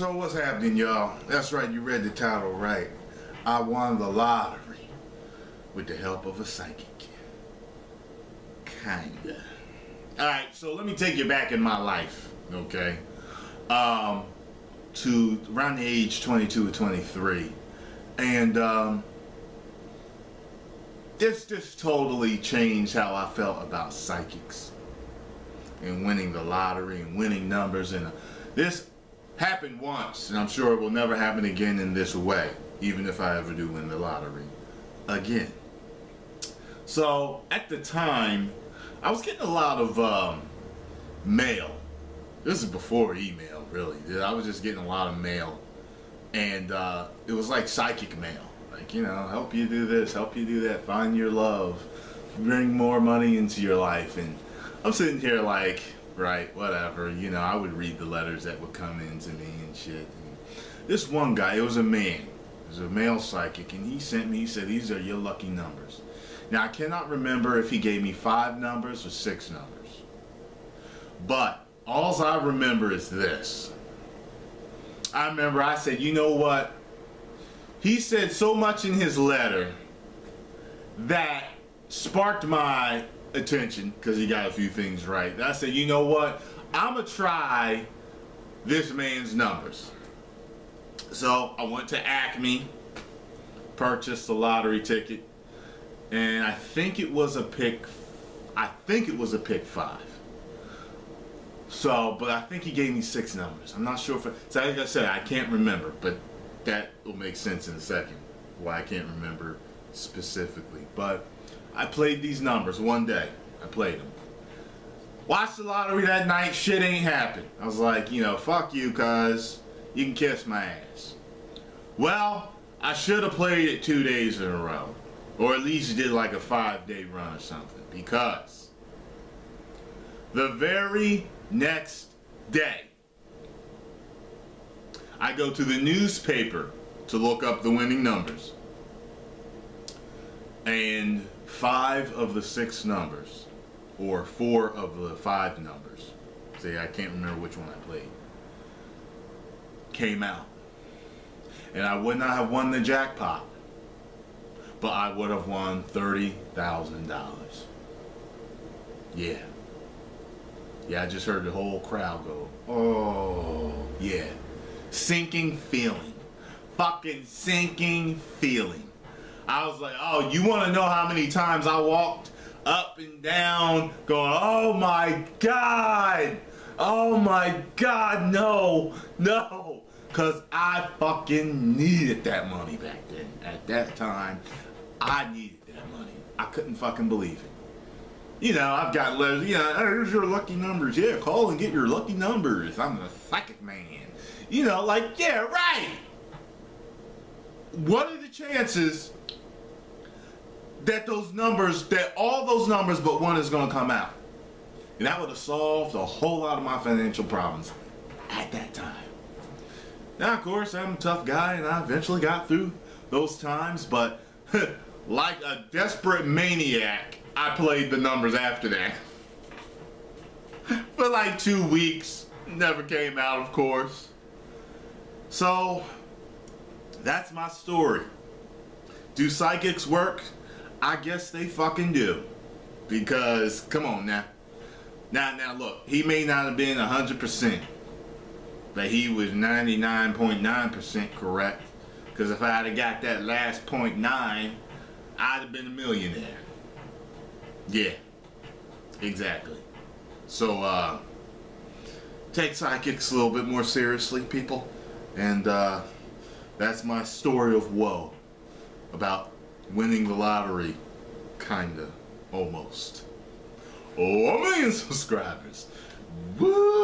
So what's happening, y'all? That's right, you read the title right. I won the lottery with the help of a psychic. Kinda. Alright, so let me take you back in my life, okay? Um, to around the age 22 or 23. And um, this just totally changed how I felt about psychics and winning the lottery and winning numbers. And uh, this happened once, and I'm sure it will never happen again in this way, even if I ever do win the lottery again. So at the time, I was getting a lot of um, mail. This is before email, really. I was just getting a lot of mail, and uh, it was like psychic mail. Like you know, help you do this, help you do that, find your love, bring more money into your life, and I'm sitting here like, right, whatever. You know, I would read the letters that would come in to me and shit. And this one guy, it was a man. It was a male psychic, and he sent me, he said, these are your lucky numbers. Now, I cannot remember if he gave me five numbers or six numbers. But, all I remember is this. I remember I said, you know what? He said so much in his letter that sparked my attention because he got a few things right. I said, you know what? I'm going to try this man's numbers. So I went to Acme, purchased a lottery ticket, and I think it was a pick, I think it was a pick five. So, but I think he gave me six numbers. I'm not sure if, it, so like I said, I can't remember, but that will make sense in a second why I can't remember specifically. But I played these numbers one day. I played them. Watched the lottery that night, shit ain't happened. I was like, you know, fuck you, cuz you can kiss my ass. Well, I should have played it two days in a row. Or at least did like a five day run or something. Because the very next day, I go to the newspaper to look up the winning numbers. And five of the six numbers, or four of the five numbers, see, I can't remember which one I played, came out. And I would not have won the jackpot, but I would have won $30,000. Yeah. Yeah, I just heard the whole crowd go, oh, yeah. Sinking feeling. Fucking sinking feeling. I was like, oh, you want to know how many times I walked up and down going, oh my God. Oh my God, no, no. Because I fucking needed that money back then. At that time, I needed that money. I couldn't fucking believe it. You know, I've got letters, you know, here's your lucky numbers. Yeah, call and get your lucky numbers. I'm a psychic man. You know, like, yeah, right. What are the chances that those numbers, that all those numbers but one is going to come out? And that would have solved a whole lot of my financial problems at that time. Now, of course, I'm a tough guy and I eventually got through those times, but like a desperate maniac, I played the numbers after that. For like two weeks. Never came out, of course. So, that's my story. Do psychics work? I guess they fucking do. Because, come on now. Now, now look, he may not have been 100%, but he was 99.9% correct. Because if I had got that last 0.9, I'd have been a millionaire. Yeah, exactly. So, uh, take psychics a little bit more seriously, people. And uh, that's my story of woe about winning the lottery, kinda, almost. Oh, a million subscribers. Woo!